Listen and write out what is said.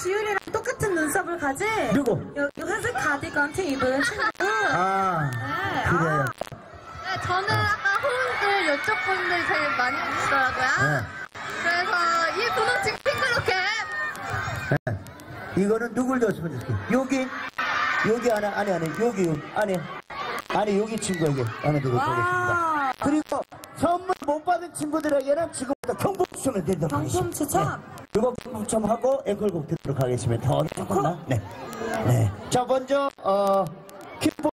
지율이랑 똑같은 눈썹을 가진 누구? 여기 회색 가디건 티 입은 친구. 아, 네. 그래요. 네, 저는 아까 호응들 이쪽 분들이 되게 많이 해주시더라고요. 네. 그래서 이 분홍색 핑크로켓 네. 이거는 누굴 줬으면 좋겠어? 여기, 여기 안에, 안에, 안에, 여기, 안에, 안에, 여기 친구에게 안에 두고 보겠습니다. 그리고 선물 못 받은 친구들에게는 지금부터 경품 추첨을 드리도록 경품 하겠습니다. 추첨. 네. 이거 경품 추첨하고 앵콜곡 듣도록 하겠습니다. 더 조금만. 네. 네. 자, 먼저, 어, 킴보